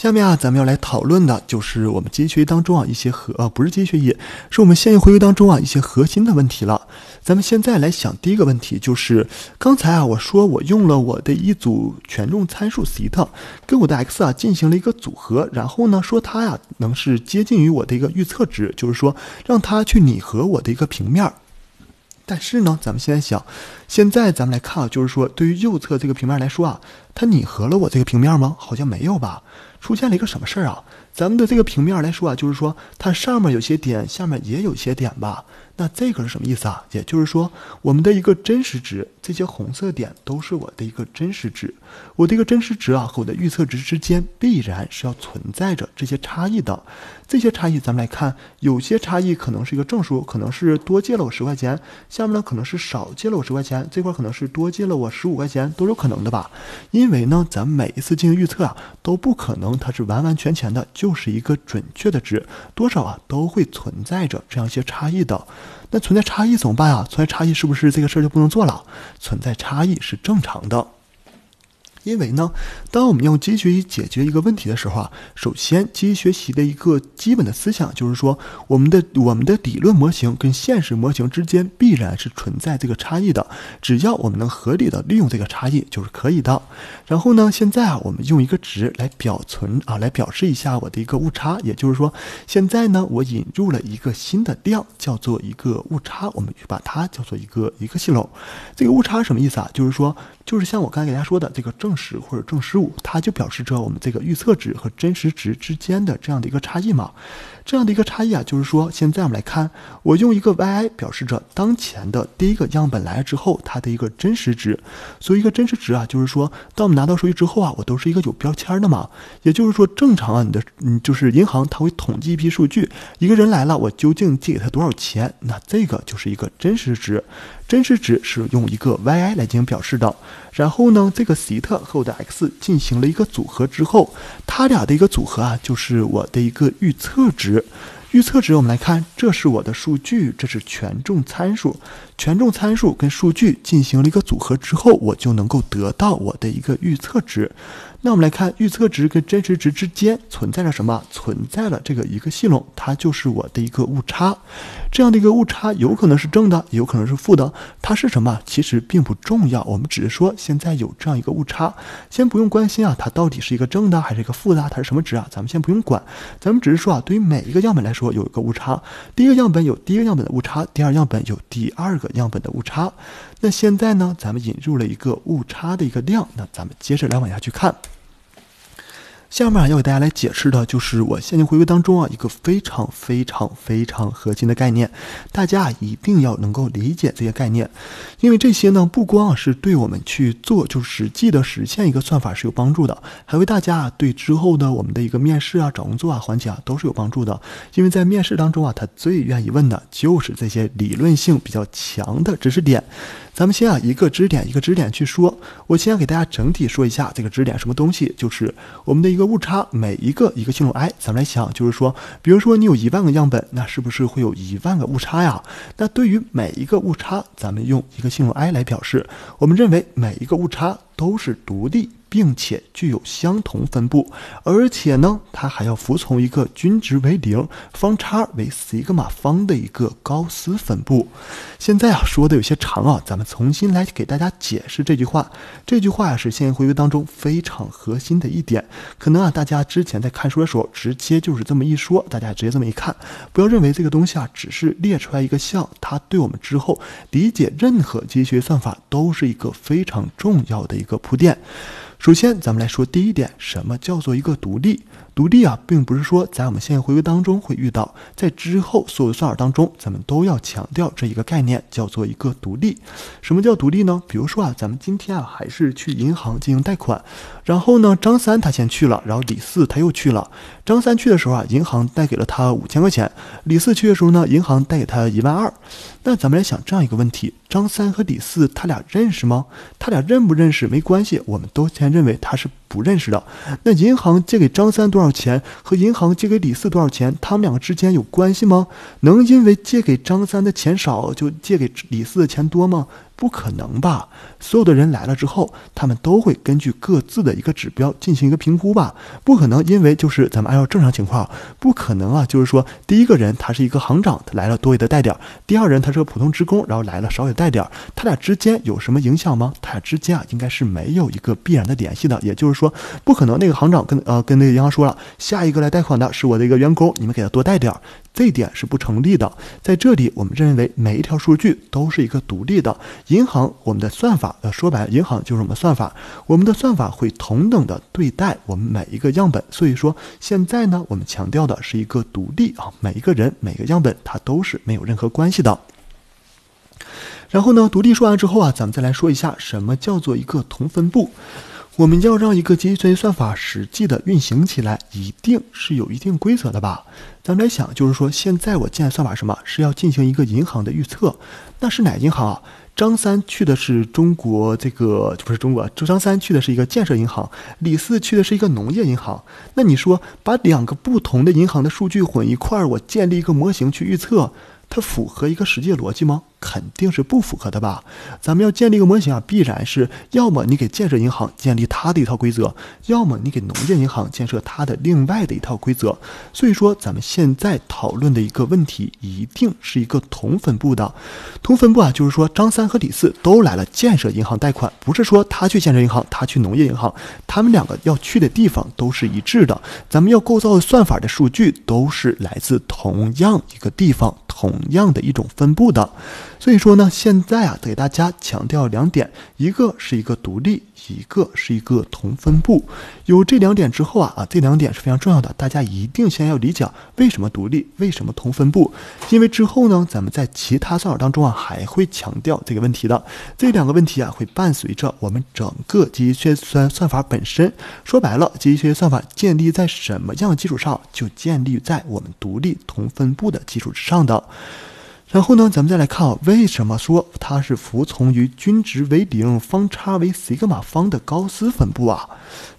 下面啊，咱们要来讨论的就是我们机器学习当中啊一些核呃不是机器学习，是我们线性回归当中啊一些核心的问题了。咱们现在来想第一个问题，就是刚才啊我说我用了我的一组权重参数西塔跟我的 x 啊进行了一个组合，然后呢说它呀能是接近于我的一个预测值，就是说让它去拟合我的一个平面。但是呢，咱们现在想，现在咱们来看啊，就是说对于右侧这个平面来说啊，它拟合了我这个平面吗？好像没有吧。出现了一个什么事儿啊？咱们的这个平面来说啊，就是说它上面有些点，下面也有些点吧。那这个是什么意思啊？也就是说，我们的一个真实值，这些红色点都是我的一个真实值。我的一个真实值啊和我的预测值之间必然是要存在着这些差异的。这些差异咱们来看，有些差异可能是一个正数，可能是多借了我十块钱；下面呢可能是少借了我十块钱，这块可能是多借了我十五块钱，都有可能的吧？因为呢，咱们每一次进行预测啊，都不可能它是完完全全的就是一个准确的值，多少啊都会存在着这样一些差异的。那存在差异怎么办啊？存在差异是不是这个事儿就不能做了？存在差异是正常的。因为呢，当我们用机器学习解决一个问题的时候啊，首先机器学习的一个基本的思想就是说，我们的我们的理论模型跟现实模型之间必然是存在这个差异的，只要我们能合理的利用这个差异就是可以的。然后呢，现在啊，我们用一个值来表存啊，来表示一下我的一个误差，也就是说，现在呢，我引入了一个新的量，叫做一个误差，我们去把它叫做一个一个系统。这个误差什么意思啊？就是说。就是像我刚才给大家说的，这个正正十或者正十五，它就表示着我们这个预测值和真实值之间的这样的一个差异嘛。这样的一个差异啊，就是说，现在我们来看，我用一个 yi 表示着当前的第一个样本来了之后它的一个真实值。所以一个真实值啊，就是说，当我们拿到数据之后啊，我都是一个有标签的嘛。也就是说，正常啊，你的嗯，就是银行它会统计一批数据，一个人来了，我究竟借给他多少钱？那这个就是一个真实值。真实值是用一个 yi 来进行表示的。然后呢，这个西特和我的 x 进行了一个组合之后，它俩的一个组合啊，就是我的一个预测值。预测值我们来看，这是我的数据，这是权重参数。权重参数跟数据进行了一个组合之后，我就能够得到我的一个预测值。那我们来看，预测值跟真实值之间存在着什么？存在了这个一个系统，它就是我的一个误差。这样的一个误差有可能是正的，也有可能是负的。它是什么？其实并不重要。我们只是说现在有这样一个误差，先不用关心啊，它到底是一个正的还是一个负的？它是什么值啊？咱们先不用管，咱们只是说啊，对于每一个样本来说有一个误差。第一个样本有第一个样本的误差，第二样本有第二个样本的误差。那现在呢，咱们引入了一个误差的一个量，那咱们接着来往下去看。下面要给大家来解释的就是我线性回归当中啊一个非常非常非常核心的概念，大家啊一定要能够理解这些概念，因为这些呢不光啊是对我们去做就实际的实现一个算法是有帮助的，还为大家对之后的我们的一个面试啊找工作啊环节啊都是有帮助的，因为在面试当中啊他最愿意问的就是这些理论性比较强的知识点。咱们先啊一个知识点一个知识点去说，我先给大家整体说一下这个知识点什么东西，就是我们的一个误差，每一个一个系统 i，咱们来想，就是说，比如说你有一万个样本，那是不是会有一万个误差呀？那对于每一个误差，咱们用一个系统 i 来表示，我们认为每一个误差都是独立。并且具有相同分布，而且呢，它还要服从一个均值为零、方差为西格玛方的一个高斯分布。现在啊，说的有些长啊，咱们重新来给大家解释这句话。这句话呀，是线性回归当中非常核心的一点。可能啊，大家之前在看书的时候，直接就是这么一说，大家直接这么一看，不要认为这个东西啊，只是列出来一个项，它对我们之后理解任何机器学习算法都是一个非常重要的一个铺垫。首先，咱们来说第一点，什么叫做一个独立？独立啊，并不是说在我们线性回归当中会遇到，在之后所有的算法当中，咱们都要强调这一个概念，叫做一个独立。什么叫独立呢？比如说啊，咱们今天啊，还是去银行进行贷款，然后呢，张三他先去了，然后李四他又去了。张三去的时候啊，银行贷给了他五千块钱；李四去的时候呢，银行贷给他一万二。那咱们来想这样一个问题：张三和李四他俩认识吗？他俩认不认识没关系，我们都先认为他是不认识的。那银行借给张三多少钱和银行借给李四多少钱，他们两个之间有关系吗？能因为借给张三的钱少就借给李四的钱多吗？不可能吧？所有的人来了之后，他们都会根据各自的一个指标进行一个评估吧？不可能，因为就是咱们按照正常情况，不可能啊。就是说，第一个人他是一个行长，他来了多余的带点；第二人他是个普通职工，然后来了少有带点。他俩之间有什么影响吗？他俩之间啊，应该是没有一个必然的联系的。也就是说，不可能那个行长跟呃跟那个银行说了，下一个来贷款的是我的一个员工，你们给他多带点。这一点是不成立的。在这里，我们认为每一条数据都是一个独立的。银行，我们的算法，呃，说白了，银行就是我们算法。我们的算法会同等的对待我们每一个样本。所以说，现在呢，我们强调的是一个独立啊，每一个人、每个样本，它都是没有任何关系的。然后呢，独立说完之后啊，咱们再来说一下什么叫做一个同分布。我们要让一个机器学习算法实际的运行起来，一定是有一定规则的吧？咱们来想，就是说，现在我建算法什么是要进行一个银行的预测，那是哪银行啊？张三去的是中国这个不是中国，周张三去的是一个建设银行，李四去的是一个农业银行。那你说把两个不同的银行的数据混一块儿，我建立一个模型去预测，它符合一个实际逻辑吗？肯定是不符合的吧？咱们要建立一个模型啊，必然是要么你给建设银行建立它的一套规则，要么你给农业银行建设它的另外的一套规则。所以说，咱们现在讨论的一个问题，一定是一个同分布的。同分布啊，就是说张三和李四都来了建设银行贷款，不是说他去建设银行，他去农业银行，他们两个要去的地方都是一致的。咱们要构造算法的数据都是来自同样一个地方，同样的一种分布的。所以说呢，现在啊，给大家强调两点，一个是一个独立，一个是一个同分布。有这两点之后啊，啊，这两点是非常重要的，大家一定先要理解为什么独立，为什么同分布。因为之后呢，咱们在其他算法当中啊，还会强调这个问题的。这两个问题啊，会伴随着我们整个机器学习算算法本身。说白了，机器学习算法建立在什么样的基础上？就建立在我们独立同分布的基础之上的。然后呢，咱们再来看啊，为什么说它是服从于均值为零、方差为西格玛方的高斯分布啊？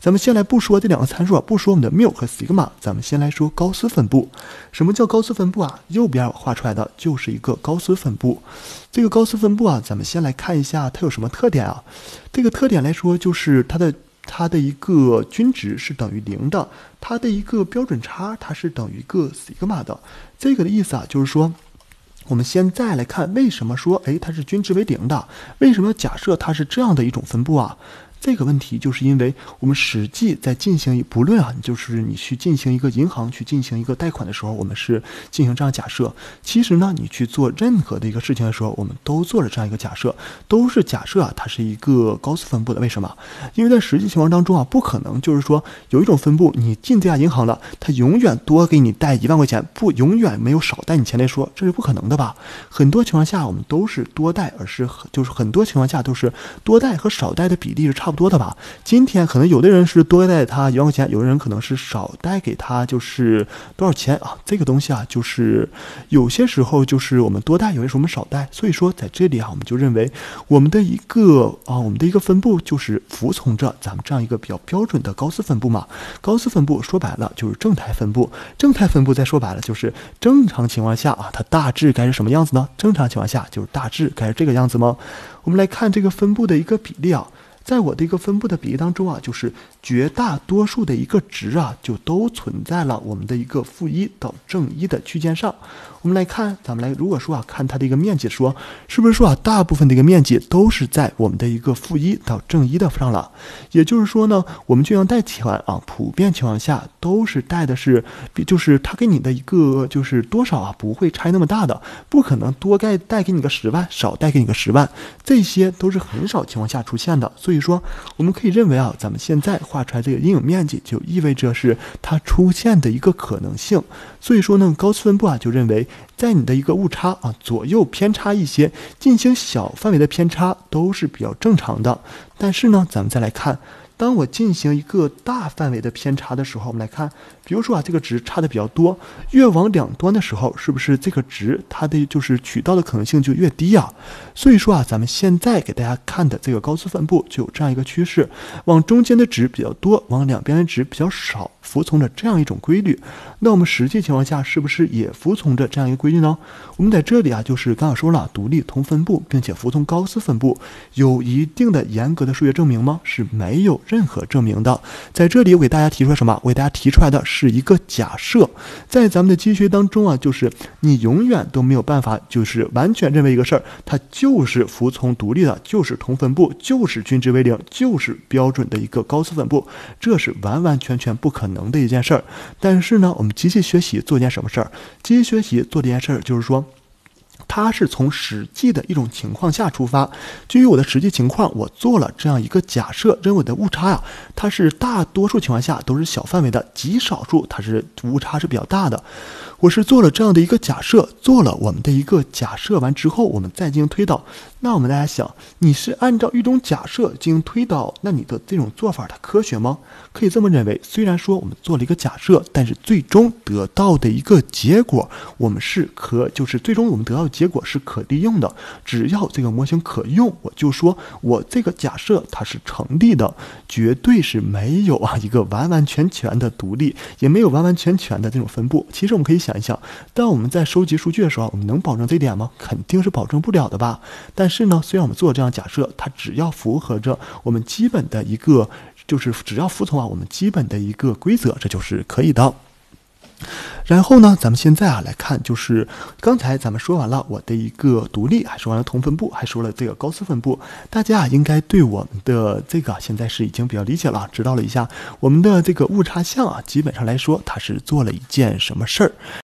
咱们先来不说这两个参数啊，不说我们的缪和西格玛，咱们先来说高斯分布。什么叫高斯分布啊？右边画出来的就是一个高斯分布。这个高斯分布啊，咱们先来看一下它有什么特点啊？这个特点来说，就是它的它的一个均值是等于零的，它的一个标准差它是等于一个西格玛的。这个的意思啊，就是说。我们现在来看，为什么说哎它是均值为零的？为什么假设它是这样的一种分布啊？这个问题就是因为我们实际在进行不论啊，就是你去进行一个银行去进行一个贷款的时候，我们是进行这样假设。其实呢，你去做任何的一个事情的时候，我们都做了这样一个假设，都是假设啊，它是一个高斯分布的。为什么？因为在实际情况当中啊，不可能就是说有一种分布，你进这家银行了，它永远多给你贷一万块钱，不永远没有少贷你钱来说，这是不可能的吧？很多情况下我们都是多贷，而是就是很多情况下都是多贷和少贷的比例是差。不多的吧，今天可能有的人是多带他一万块钱，有的人可能是少带给他就是多少钱啊？这个东西啊，就是有些时候就是我们多带，有些时候我们少带。所以说在这里啊，我们就认为我们的一个啊，我们的一个分布就是服从着咱们这样一个比较标准的高斯分布嘛。高斯分布说白了就是正态分布，正态分布再说白了就是正常情况下啊，它大致该是什么样子呢？正常情况下就是大致该是这个样子吗？我们来看这个分布的一个比例啊。在我的一个分布的比例当中啊，就是绝大多数的一个值啊，就都存在了我们的一个负一到正一的区间上。我们来看，咱们来如果说啊，看它的一个面积，说是不是说啊，大部分的一个面积都是在我们的一个负一到正一的上了。也就是说呢，我们就像贷款啊，普遍情况下都是贷的是，就是他给你的一个就是多少啊，不会差那么大的，不可能多贷贷给你个十万，少贷给你个十万，这些都是很少情况下出现的。所以说，我们可以认为啊，咱们现在画出来这个阴影面积，就意味着是它出现的一个可能性。所以说呢，高斯分布啊，就认为在你的一个误差啊左右偏差一些，进行小范围的偏差都是比较正常的。但是呢，咱们再来看，当我进行一个大范围的偏差的时候，我们来看，比如说啊，这个值差的比较多，越往两端的时候，是不是这个值它的就是取到的可能性就越低啊？所以说啊，咱们现在给大家看的这个高斯分布就有这样一个趋势，往中间的值比较多，往两边的值比较少，服从着这样一种规律。那我们实际情况下是不是也服从着这样一个规律呢？我们在这里啊，就是刚刚说了，独立同分布，并且服从高斯分布，有一定的严格的数学证明吗？是没有。任何证明的，在这里我给大家提出来什么？我给大家提出来的是一个假设，在咱们的经济学当中啊，就是你永远都没有办法，就是完全认为一个事儿它就是服从独立的，就是同分布，就是均值为零，就是标准的一个高斯分布，这是完完全全不可能的一件事儿。但是呢，我们机器学习做件什么事儿？机器学习做这件事儿就是说。它是从实际的一种情况下出发，基于我的实际情况，我做了这样一个假设，认为的误差呀，它是大多数情况下都是小范围的，极少数它是误差是比较大的。我是做了这样的一个假设，做了我们的一个假设完之后，我们再进行推导。那我们大家想，你是按照一种假设进行推导，那你的这种做法它科学吗？可以这么认为，虽然说我们做了一个假设，但是最终得到的一个结果，我们是可就是最终我们得到的结果是可利用的。只要这个模型可用，我就说我这个假设它是成立的，绝对是没有啊一个完完全全的独立，也没有完完全全的这种分布。其实我们可以想一想，当我们在收集数据的时候，我们能保证这点吗？肯定是保证不了的吧。但是呢，虽然我们做这样假设，它只要符合着我们基本的一个，就是只要服从啊我们基本的一个规则，这就是可以的。然后呢，咱们现在啊来看，就是刚才咱们说完了我的一个独立，还说完了同分布，还说了这个高斯分布，大家啊应该对我们的这个现在是已经比较理解了，知道了一下我们的这个误差项啊，基本上来说它是做了一件什么事儿。